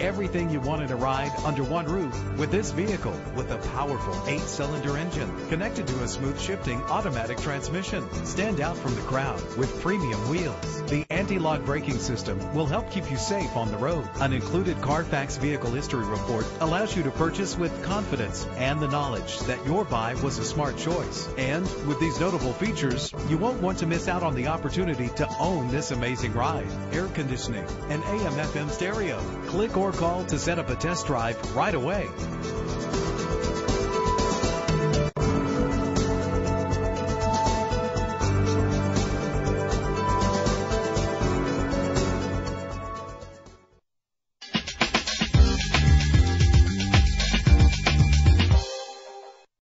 everything you want in a ride under one roof with this vehicle with a powerful eight-cylinder engine connected to a smooth shifting automatic transmission. Stand out from the crowd with premium wheels. The anti-lock braking system will help keep you safe on the road. An included Carfax vehicle history report allows you to purchase with confidence and the knowledge that your buy was a smart choice. And with these notable features, you won't want to miss out on the opportunity to own this amazing ride. Air conditioning, an AM FM stereo. Click or call to set up a test drive right away.